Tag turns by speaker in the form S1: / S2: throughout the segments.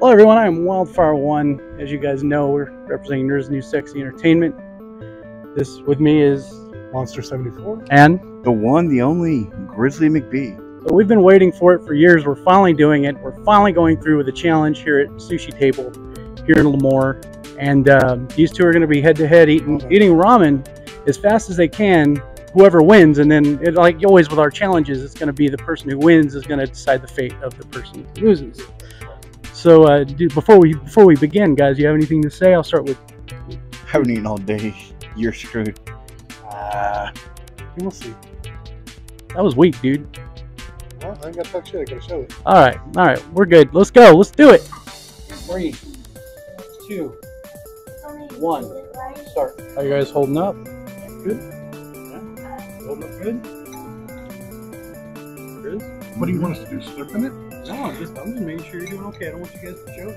S1: Hello everyone, I am Wildfire One. As you guys know, we're representing Nerds New Sexy Entertainment. This with me is
S2: Monster 74.
S1: and
S3: The one, the only Grizzly McBee.
S1: so we've been waiting for it for years. We're finally doing it. We're finally going through with the challenge here at Sushi Table here in Lemoore. And um, these two are going to be head to head eating eating ramen as fast as they can. Whoever wins, and then it, like always with our challenges, it's going to be the person who wins is going to decide the fate of the person who loses. So, uh, do, before we before we begin, guys, you have anything to say? I'll start with I
S3: Haven't eaten all day. You're screwed.
S2: Ah, we'll see.
S1: that was weak, dude.
S2: Well, I ain't got to talk shit. I got to show it.
S1: All right, all right, we're good. Let's go. Let's do it. Three, two, one. Start. Are you guys holding up? Good. Yeah. Holding up good. Good.
S2: What do you want us to do? Slurping it?
S1: No, just I'm just making sure you're doing okay. I don't want you guys to choke.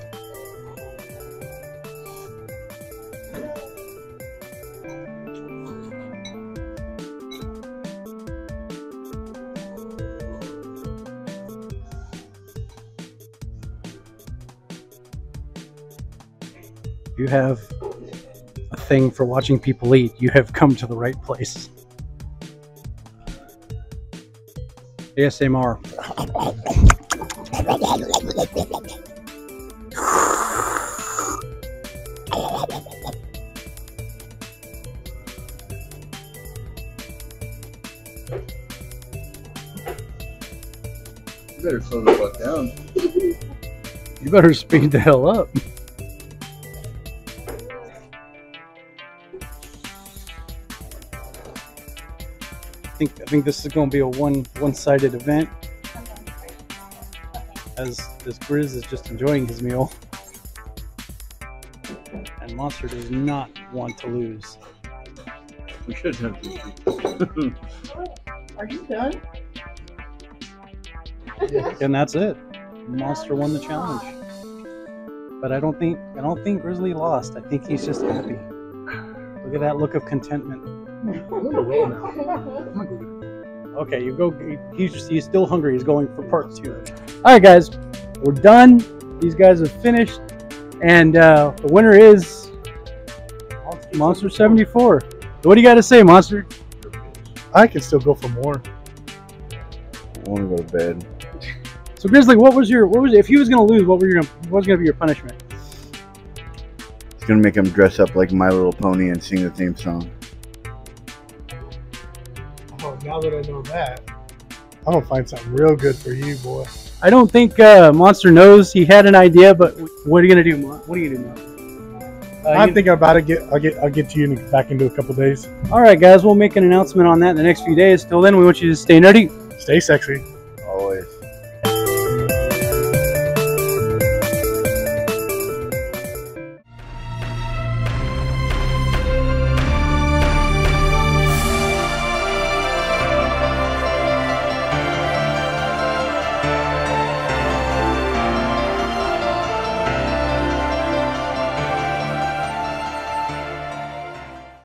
S1: You have a thing for watching people eat, you have come to the right place. ASMR.
S3: You better slow the fuck down.
S1: You better speed the hell up. I think I think this is going to be a one one-sided event. As as Grizz is just enjoying his meal, and Monster does not want to lose.
S3: We should have sushi.
S4: Are you done?
S1: And that's it. Monster won the challenge. But I don't think I don't think Grizzly lost. I think he's just happy. Look at that look of contentment.
S2: I'm going to roll now. I'm going to go
S1: Okay, you go. He's he's still hungry. He's going for part two. All right, guys, we're done. These guys have finished, and uh, the winner is Monster seventy four. What do you got to say, Monster?
S2: I can still go for more.
S3: I want to go to bed.
S1: So Grizzly, what was your what was if he was gonna lose? What were your what was gonna be your punishment?
S3: It's gonna make him dress up like My Little Pony and sing the theme song.
S2: Oh, now that I know that, I'm going to find something real good for you, boy.
S1: I don't think uh, Monster knows he had an idea, but what are you gonna do? Mon? What are you gonna do, Mon? Uh,
S2: I'm
S1: you-
S2: thinking about it. Get, I'll get I'll get to you in, back into a couple days.
S1: all right, guys, we'll make an announcement on that in the next few days. Till then, we want you to stay nerdy.
S2: Stay sexy.